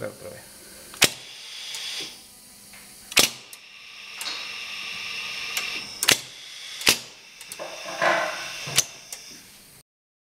Ve otra vez.